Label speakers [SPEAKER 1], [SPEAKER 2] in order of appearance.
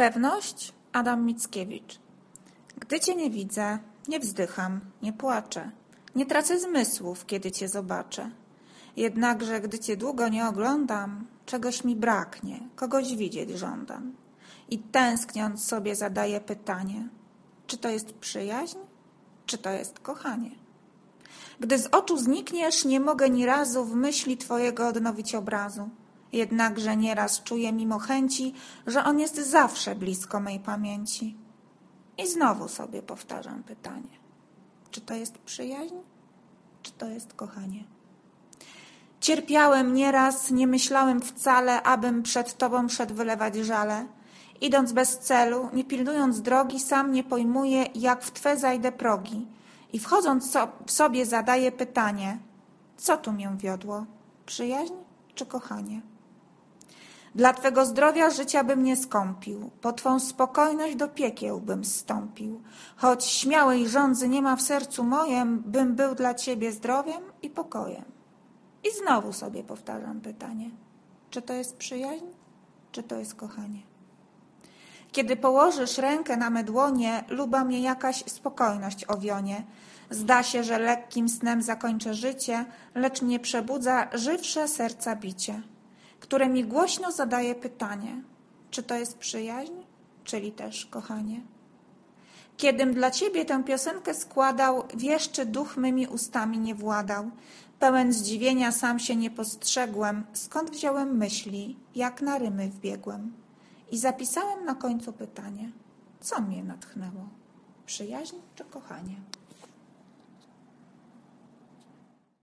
[SPEAKER 1] Niepewność? Adam Mickiewicz. Gdy cię nie widzę, nie wzdycham, nie płaczę. Nie tracę zmysłów, kiedy cię zobaczę. Jednakże, gdy cię długo nie oglądam, czegoś mi braknie, kogoś widzieć żądam. I tęskniąc sobie zadaję pytanie, czy to jest przyjaźń, czy to jest kochanie? Gdy z oczu znikniesz, nie mogę ni razu w myśli twojego odnowić obrazu. Jednakże nieraz czuję mimo chęci, że on jest zawsze blisko mej pamięci. I znowu sobie powtarzam pytanie. Czy to jest przyjaźń? Czy to jest kochanie? Cierpiałem nieraz, nie myślałem wcale, abym przed Tobą szedł wylewać żale. Idąc bez celu, nie pilnując drogi, sam nie pojmuję, jak w Twe zajdę progi. I wchodząc so sobie zadaję pytanie, co tu mię wiodło? Przyjaźń czy kochanie? Dla Twego zdrowia życia bym nie skąpił, po Twą spokojność do piekieł bym zstąpił. Choć śmiałej żądzy nie ma w sercu mojem, bym był dla Ciebie zdrowiem i pokojem. I znowu sobie powtarzam pytanie, czy to jest przyjaźń, czy to jest kochanie? Kiedy położysz rękę na me dłonie, luba mnie jakaś spokojność owionie. Zda się, że lekkim snem zakończę życie, lecz mnie przebudza żywsze serca bicie które mi głośno zadaje pytanie, czy to jest przyjaźń, czyli też kochanie. Kiedym dla ciebie tę piosenkę składał, wieszczy duch mymi ustami nie władał. Pełen zdziwienia sam się nie postrzegłem, skąd wziąłem myśli, jak na rymy wbiegłem. I zapisałem na końcu pytanie, co mnie natchnęło, przyjaźń czy kochanie?